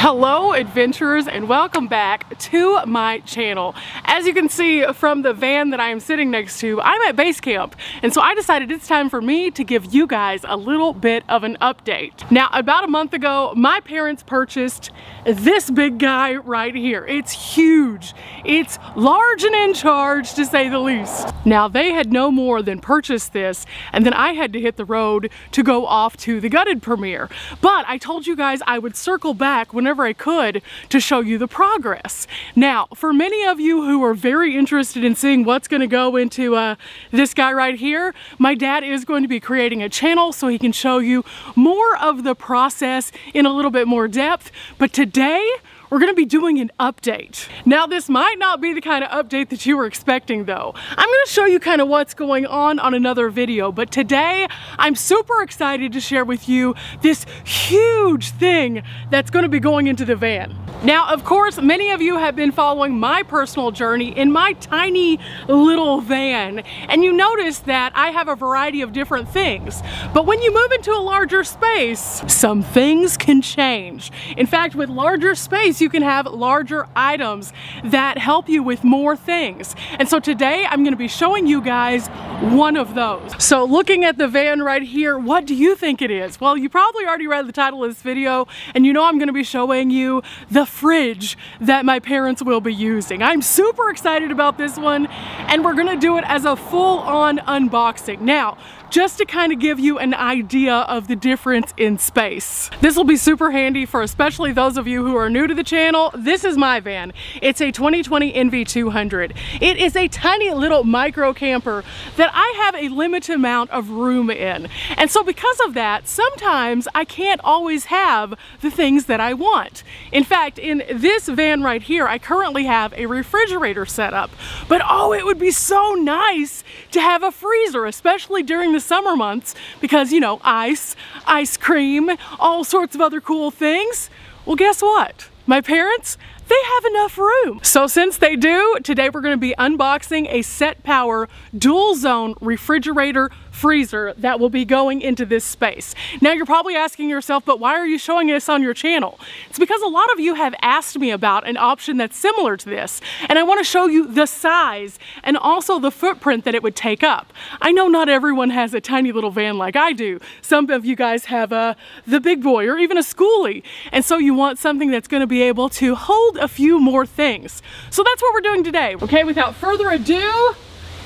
Hello adventurers and welcome back to my channel. As you can see from the van that I am sitting next to, I'm at base camp and so I decided it's time for me to give you guys a little bit of an update. Now about a month ago my parents purchased this big guy right here. It's huge. It's large and in charge to say the least. Now they had no more than purchased this and then I had to hit the road to go off to the gutted premiere. But I told you guys I would circle back when whenever I could to show you the progress. Now, for many of you who are very interested in seeing what's going to go into uh, this guy right here, my dad is going to be creating a channel so he can show you more of the process in a little bit more depth. But today, we're gonna be doing an update. Now this might not be the kind of update that you were expecting though. I'm gonna show you kind of what's going on on another video, but today I'm super excited to share with you this huge thing that's gonna be going into the van. Now, of course, many of you have been following my personal journey in my tiny little van, and you notice that I have a variety of different things. But when you move into a larger space, some things can change. In fact, with larger space, you can have larger items that help you with more things. And so today I'm gonna be showing you guys one of those. So looking at the van right here, what do you think it is? Well, you probably already read the title of this video and you know I'm gonna be showing you the fridge that my parents will be using. I'm super excited about this one and we're gonna do it as a full-on unboxing. Now, just to kind of give you an idea of the difference in space. This will be super handy for especially those of you who are new to the channel. This is my van. It's a 2020 NV200. It is a tiny little micro camper that I have a limited amount of room in. And so because of that, sometimes I can't always have the things that I want. In fact, in this van right here, I currently have a refrigerator set up. But oh, it would be so nice to have a freezer, especially during the the summer months because, you know, ice, ice cream, all sorts of other cool things. Well, guess what? My parents, they have enough room. So since they do, today we're gonna be unboxing a SetPower dual zone refrigerator freezer that will be going into this space. Now you're probably asking yourself, but why are you showing this on your channel? It's because a lot of you have asked me about an option that's similar to this, and I wanna show you the size and also the footprint that it would take up. I know not everyone has a tiny little van like I do. Some of you guys have a, the big boy or even a schoolie, and so you want something that's gonna be able to hold a few more things. So that's what we're doing today. Okay, without further ado,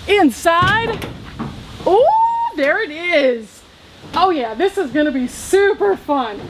inside, ooh, there it is. Oh yeah, this is gonna be super fun.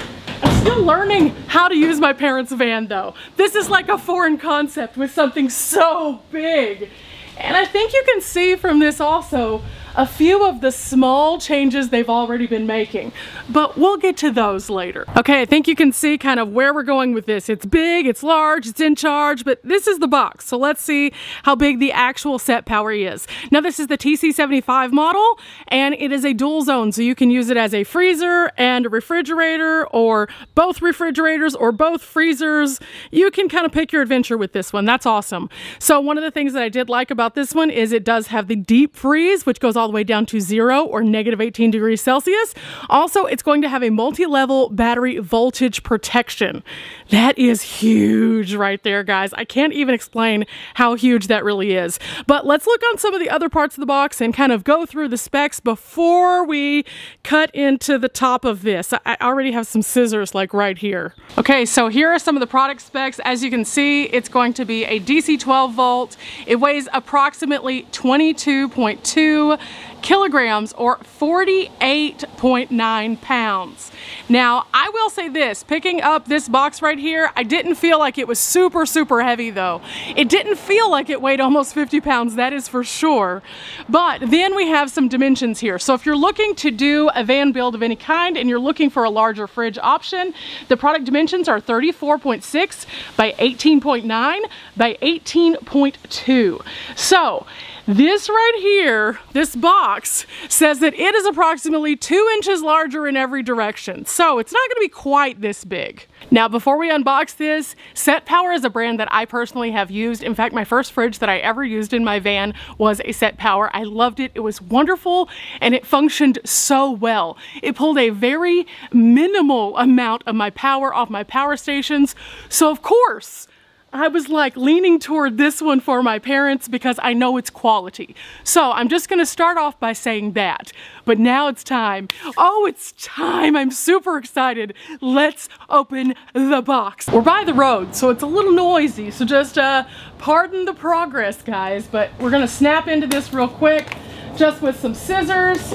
I'm still learning how to use my parents' van though. This is like a foreign concept with something so big. And I think you can see from this also a few of the small changes they've already been making, but we'll get to those later. Okay, I think you can see kind of where we're going with this. It's big, it's large, it's in charge, but this is the box. So let's see how big the actual SetPower is. Now this is the TC75 model and it is a dual zone. So you can use it as a freezer and a refrigerator or both refrigerators or both freezers. You can kind of pick your adventure with this one. That's awesome. So one of the things that I did like about this one is it does have the deep freeze, which goes all the way down to zero or negative 18 degrees Celsius. Also, it's going to have a multi-level battery voltage protection. That is huge right there, guys. I can't even explain how huge that really is. But let's look on some of the other parts of the box and kind of go through the specs before we cut into the top of this. I already have some scissors like right here. Okay, so here are some of the product specs. As you can see, it's going to be a DC 12 volt. It weighs approximately 22.2 kilograms or 48.9 pounds. Now, I will say this, picking up this box right here, I didn't feel like it was super, super heavy though. It didn't feel like it weighed almost 50 pounds, that is for sure. But then we have some dimensions here. So if you're looking to do a van build of any kind and you're looking for a larger fridge option, the product dimensions are 34.6 by 18.9 by 18.2. So This right here, this box, says that it is approximately two inches larger in every direction. So it's not gonna be quite this big. Now, before we unbox this, SetPower is a brand that I personally have used. In fact, my first fridge that I ever used in my van was a SetPower. I loved it. It was wonderful and it functioned so well. It pulled a very minimal amount of my power off my power stations. So of course, I was like leaning toward this one for my parents because I know it's quality. So I'm just gonna start off by saying that. But now it's time. Oh, it's time. I'm super excited. Let's open the box. We're by the road, so it's a little noisy. So just uh, pardon the progress, guys. But we're gonna snap into this real quick just with some scissors.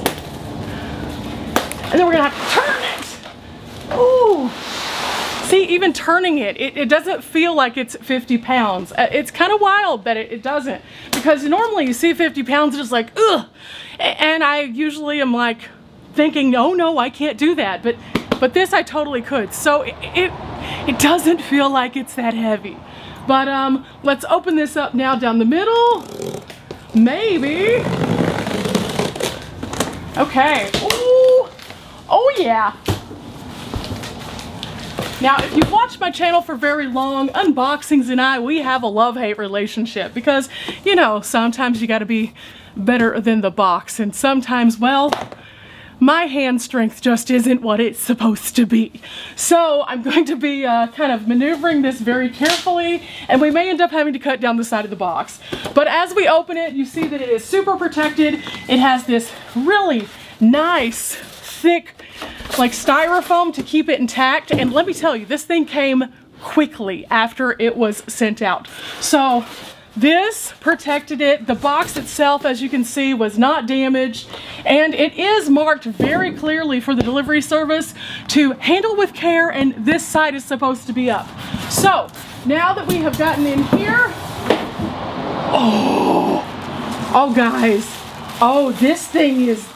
And then we're gonna have to turn it. Ooh. See, even turning it, it, it, doesn't feel like it's 50 pounds. Uh, it's kind of wild that it, it, doesn't. Because normally you see 50 pounds just like, ugh. And I usually am like thinking, no, no, I can't do that. But but this I totally could. So it, it, it doesn't feel like it's that heavy. But um, let's open this up now down the middle. Maybe. Okay. Ooh. Oh yeah. Now, if you've watched my channel for very long, Unboxings and I, we have a love-hate relationship because, you know, sometimes you gotta be better than the box and sometimes, well, my hand strength just isn't what it's supposed to be. So I'm going to be uh, kind of maneuvering this very carefully and we may end up having to cut down the side of the box. But as we open it, you see that it is super protected. It has this really nice, thick like styrofoam to keep it intact. And let me tell you, this thing came quickly after it was sent out. So this protected it. The box itself, as you can see, was not damaged. And it is marked very clearly for the delivery service to handle with care and this side is supposed to be up. So now that we have gotten in here, oh, oh guys, oh, this thing is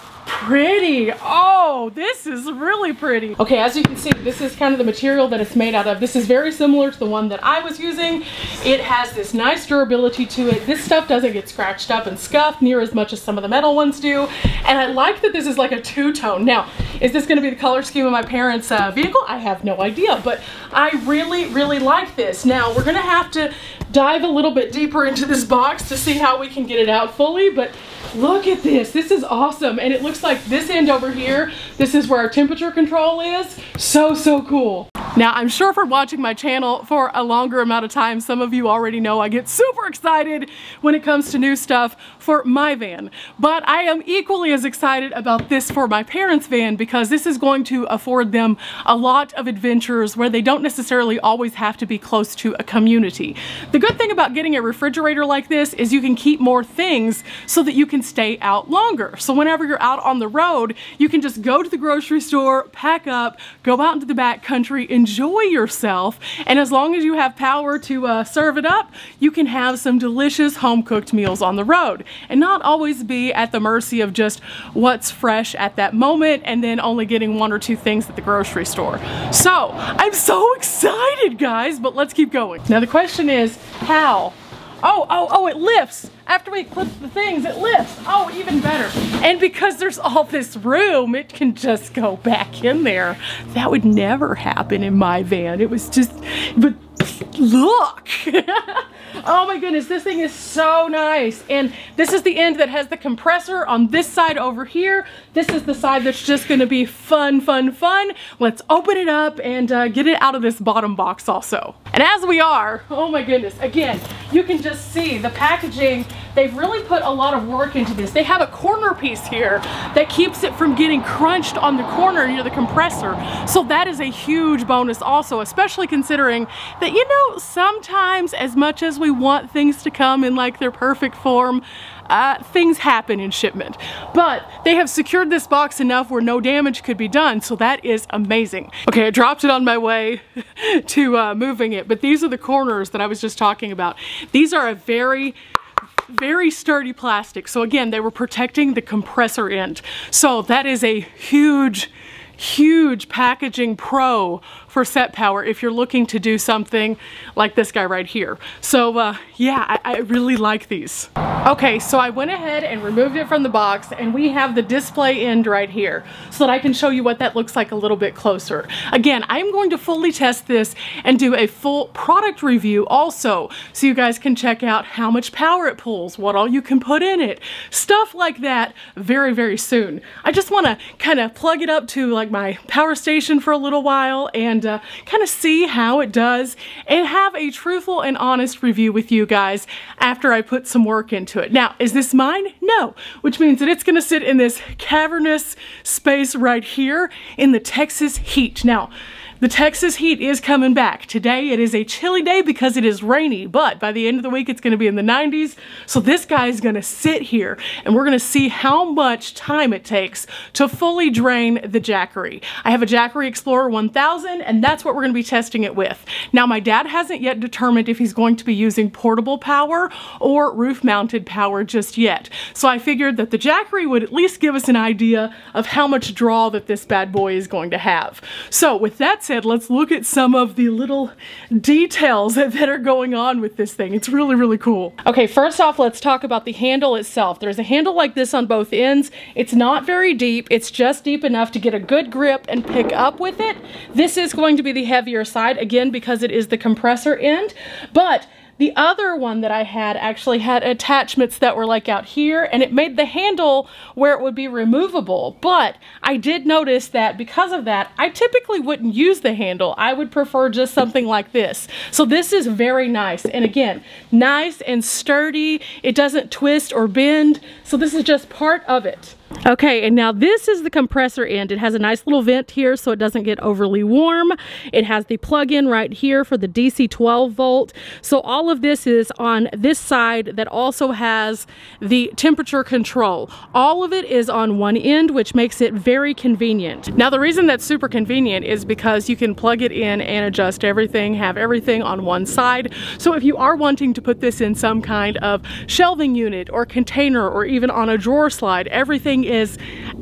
pretty. Oh, this is really pretty. Okay, as you can see, this is kind of the material that it's made out of. This is very similar to the one that I was using. It has this nice durability to it. This stuff doesn't get scratched up and scuffed near as much as some of the metal ones do. And I like that this is like a two-tone. Now, is this gonna be the color scheme of my parents' uh, vehicle? I have no idea, but I really, really like this. Now, we're gonna have to dive a little bit deeper into this box to see how we can get it out fully, but Look at this. This is awesome. And it looks like this end over here, this is where our temperature control is. So, so cool. Now, I'm sure for watching my channel for a longer amount of time, some of you already know I get super excited when it comes to new stuff for my van. But I am equally as excited about this for my parents' van because this is going to afford them a lot of adventures where they don't necessarily always have to be close to a community. The good thing about getting a refrigerator like this is you can keep more things so that you can stay out longer. So whenever you're out on the road, you can just go to the grocery store, pack up, go out into the back country, enjoy yourself. And as long as you have power to uh, serve it up, you can have some delicious home cooked meals on the road and not always be at the mercy of just what's fresh at that moment and then only getting one or two things at the grocery store. So I'm so excited guys, but let's keep going. Now the question is how? Oh, oh, oh, it lifts. After we clip the things, it lifts. Oh, even better. And because there's all this room, it can just go back in there. That would never happen in my van. It was just, but look. Oh my goodness, this thing is so nice. And this is the end that has the compressor on this side over here. This is the side that's just gonna be fun, fun, fun. Let's open it up and uh, get it out of this bottom box also. And as we are, oh my goodness, again, you can just see the packaging They've really put a lot of work into this. They have a corner piece here that keeps it from getting crunched on the corner near the compressor. So that is a huge bonus also, especially considering that, you know, sometimes as much as we want things to come in like their perfect form, uh, things happen in shipment. But they have secured this box enough where no damage could be done, so that is amazing. Okay, I dropped it on my way to uh, moving it, but these are the corners that I was just talking about. These are a very very sturdy plastic. So again, they were protecting the compressor end. So that is a huge, huge packaging pro for SetPower if you're looking to do something like this guy right here. So uh, yeah, I, I really like these. Okay, so I went ahead and removed it from the box and we have the display end right here so that I can show you what that looks like a little bit closer. Again, I'm going to fully test this and do a full product review also so you guys can check out how much power it pulls, what all you can put in it, stuff like that very, very soon. I just want to kind of plug it up to like my power station for a little while and uh, kind of see how it does and have a truthful and honest review with you guys after I put some work into it. Now, is this mine? No, which means that it's gonna sit in this cavernous space right here in the Texas heat. Now, the Texas heat is coming back. Today it is a chilly day because it is rainy, but by the end of the week it's gonna be in the 90s. So this guy is gonna sit here and we're gonna see how much time it takes to fully drain the Jackery. I have a Jackery Explorer 1000 and that's what we're gonna be testing it with. Now my dad hasn't yet determined if he's going to be using portable power or roof mounted power just yet. So I figured that the Jackery would at least give us an idea of how much draw that this bad boy is going to have. So with that said, said, let's look at some of the little details that are going on with this thing. It's really, really cool. Okay, first off, let's talk about the handle itself. There's a handle like this on both ends. It's not very deep. It's just deep enough to get a good grip and pick up with it. This is going to be the heavier side, again, because it is the compressor end, but the other one that I had actually had attachments that were like out here and it made the handle where it would be removable. But I did notice that because of that, I typically wouldn't use the handle. I would prefer just something like this. So this is very nice. And again, nice and sturdy. It doesn't twist or bend. So this is just part of it. Okay, and now this is the compressor end. It has a nice little vent here so it doesn't get overly warm. It has the plug-in right here for the DC 12 volt. So all of this is on this side that also has the temperature control. All of it is on one end, which makes it very convenient. Now the reason that's super convenient is because you can plug it in and adjust everything, have everything on one side. So if you are wanting to put this in some kind of shelving unit or container or even on a drawer slide, everything everything is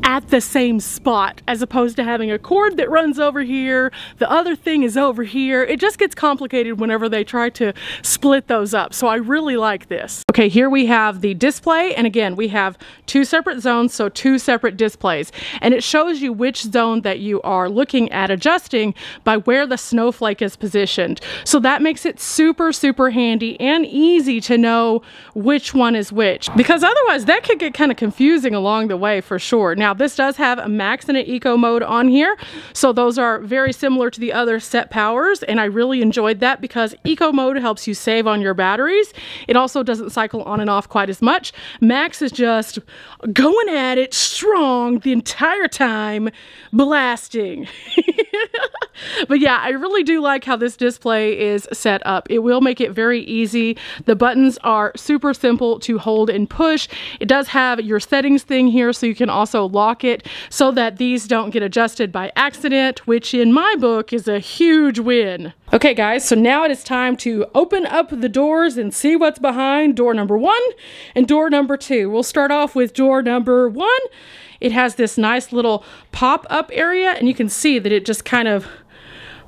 at the same spot as opposed to having a cord that runs over here, the other thing is over here. It just gets complicated whenever they try to split those up. So I really like this. Okay, here we have the display. And again, we have two separate zones, so two separate displays. And it shows you which zone that you are looking at adjusting by where the snowflake is positioned. So that makes it super, super handy and easy to know which one is which. Because otherwise that could get kind of confusing along the way for sure. Now this does have a max and an eco mode on here. So those are very similar to the other SetPowers. And I really enjoyed that because eco mode helps you save on your batteries. It also doesn't cycle on and off quite as much. Max is just going at it strong the entire time, blasting. but yeah, I really do like how this display is set up. It will make it very easy. The buttons are super simple to hold and push. It does have your settings thing here so you can also lock it so that these don't get adjusted by accident, which in my book is a huge win. Okay guys, so now it is time to open up the doors and see what's behind door number one and door number two. We'll start off with door number one. It has this nice little pop-up area and you can see that it just kind of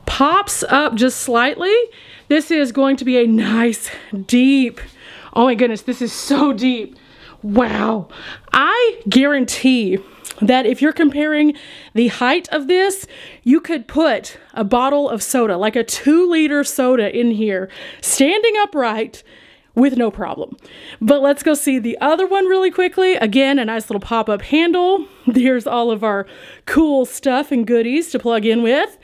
pops up just slightly. This is going to be a nice deep, oh my goodness, this is so deep. Wow. I guarantee that if you're comparing the height of this, you could put a bottle of soda, like a two liter soda in here, standing upright with no problem. But let's go see the other one really quickly. Again, a nice little pop-up handle. Here's all of our cool stuff and goodies to plug in with.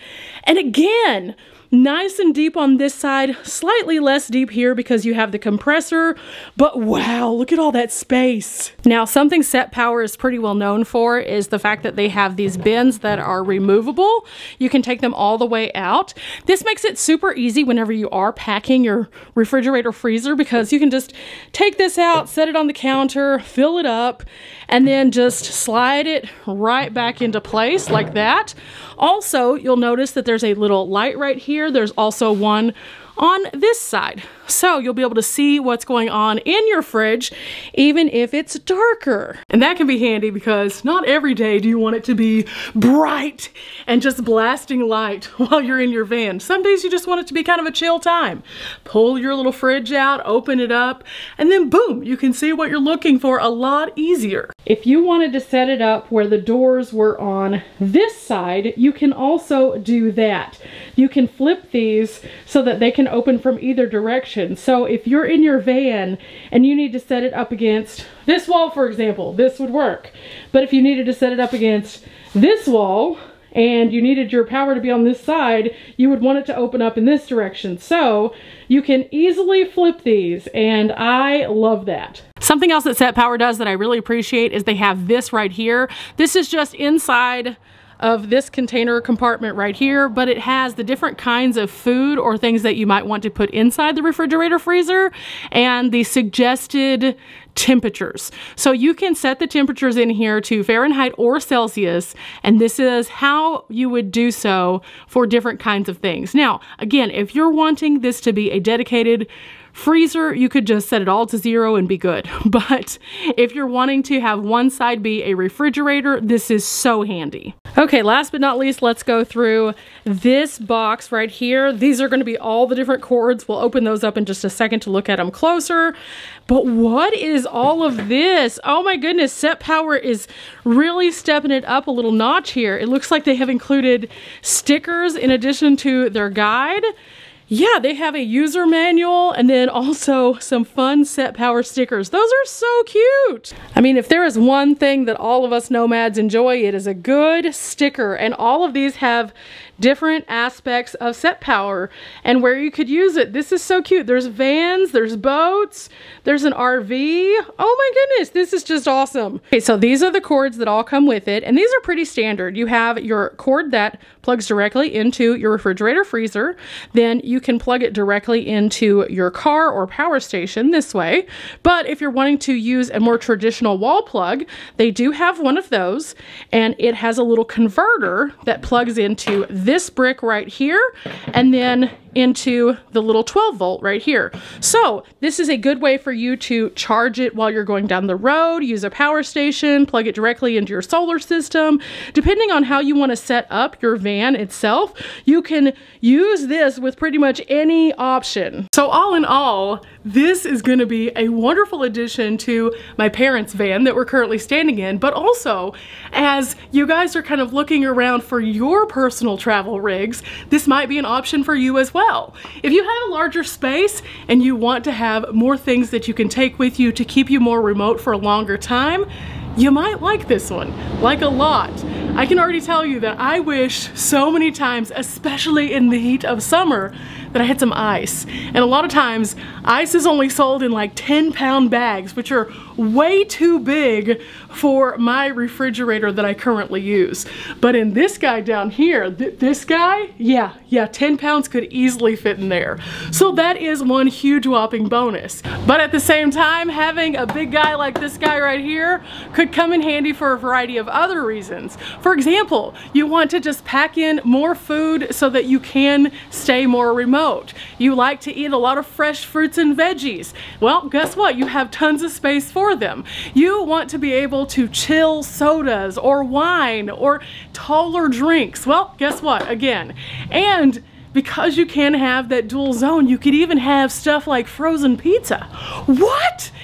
And again, Nice and deep on this side, slightly less deep here because you have the compressor, but wow, look at all that space. Now, something SetPower is pretty well known for is the fact that they have these bins that are removable. You can take them all the way out. This makes it super easy whenever you are packing your refrigerator freezer because you can just take this out, set it on the counter, fill it up, and then just slide it right back into place like that. Also, you'll notice that there's a little light right here. There's also one on this side. So you'll be able to see what's going on in your fridge, even if it's darker. And that can be handy because not every day do you want it to be bright and just blasting light while you're in your van. Some days you just want it to be kind of a chill time. Pull your little fridge out, open it up, and then boom, you can see what you're looking for a lot easier. If you wanted to set it up where the doors were on this side, you can also do that. You can flip these so that they can open from either direction. So if you're in your van and you need to set it up against this wall, for example, this would work. But if you needed to set it up against this wall, and you needed your power to be on this side, you would want it to open up in this direction. So you can easily flip these and I love that. Something else that SetPower does that I really appreciate is they have this right here. This is just inside of this container compartment right here, but it has the different kinds of food or things that you might want to put inside the refrigerator freezer and the suggested temperatures. So you can set the temperatures in here to Fahrenheit or Celsius, and this is how you would do so for different kinds of things. Now, again, if you're wanting this to be a dedicated Freezer, you could just set it all to zero and be good. But if you're wanting to have one side be a refrigerator, this is so handy. Okay, last but not least, let's go through this box right here. These are gonna be all the different cords. We'll open those up in just a second to look at them closer. But what is all of this? Oh my goodness, SetPower is really stepping it up a little notch here. It looks like they have included stickers in addition to their guide yeah, they have a user manual and then also some fun SetPower stickers. Those are so cute. I mean, if there is one thing that all of us nomads enjoy, it is a good sticker. And all of these have different aspects of SetPower and where you could use it. This is so cute. There's vans, there's boats, there's an RV. Oh my goodness, this is just awesome. Okay, so these are the cords that all come with it, and these are pretty standard. You have your cord that plugs directly into your refrigerator freezer. Then you can plug it directly into your car or power station this way. But if you're wanting to use a more traditional wall plug, they do have one of those, and it has a little converter that plugs into this brick right here and then into the little 12 volt right here. So this is a good way for you to charge it while you're going down the road, use a power station, plug it directly into your solar system. Depending on how you want to set up your van itself, you can use this with pretty much any option. So all in all, this is going to be a wonderful addition to my parents' van that we're currently standing in, but also as you guys are kind of looking around for your personal travel rigs, this might be an option for you as well. If you have a larger space and you want to have more things that you can take with you to keep you more remote for a longer time, you might like this one, like a lot. I can already tell you that I wish so many times, especially in the heat of summer, that I had some ice. And a lot of times, ice is only sold in like 10 pound bags, which are way too big for my refrigerator that I currently use. But in this guy down here, th this guy, yeah, yeah, 10 pounds could easily fit in there. So that is one huge whopping bonus. But at the same time, having a big guy like this guy right here could come in handy for a variety of other reasons. For example, you want to just pack in more food so that you can stay more remote. You like to eat a lot of fresh fruits and veggies. Well, guess what? You have tons of space for them. You want to be able to chill sodas or wine or taller drinks. Well, guess what? Again, and because you can have that dual zone, you could even have stuff like frozen pizza. What?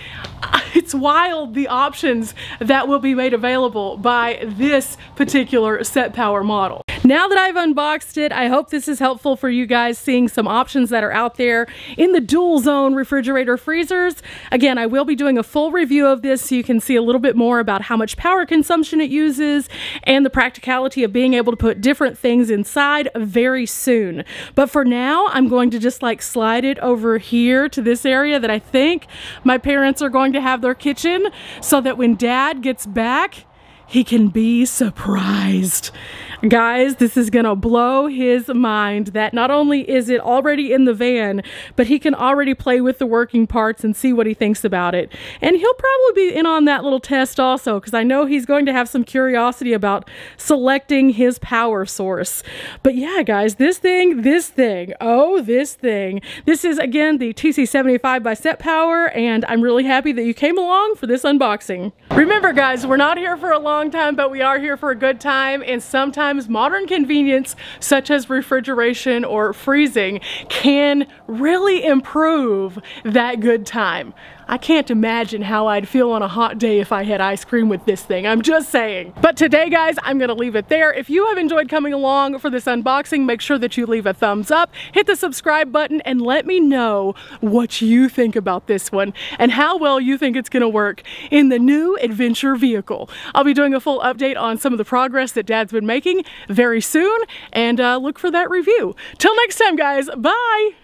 It's wild the options that will be made available by this particular SetPower model. Now that I've unboxed it, I hope this is helpful for you guys seeing some options that are out there in the dual zone refrigerator freezers. Again, I will be doing a full review of this so you can see a little bit more about how much power consumption it uses and the practicality of being able to put different things inside very soon. But for now, I'm going to just like slide it over here to this area that I think my parents are going to have their kitchen so that when dad gets back, he can be surprised. Guys, this is gonna blow his mind that not only is it already in the van, but he can already play with the working parts and see what he thinks about it. And he'll probably be in on that little test also, because I know he's going to have some curiosity about selecting his power source. But yeah, guys, this thing, this thing, oh, this thing. This is, again, the TC75 by SetPower, and I'm really happy that you came along for this unboxing. Remember, guys, we're not here for a long time, but we are here for a good time, and sometimes modern convenience such as refrigeration or freezing can really improve that good time. I can't imagine how I'd feel on a hot day if I had ice cream with this thing. I'm just saying. But today, guys, I'm gonna leave it there. If you have enjoyed coming along for this unboxing, make sure that you leave a thumbs up, hit the subscribe button, and let me know what you think about this one and how well you think it's gonna work in the new adventure vehicle. I'll be doing a full update on some of the progress that Dad's been making very soon, and uh, look for that review. Till next time, guys, bye!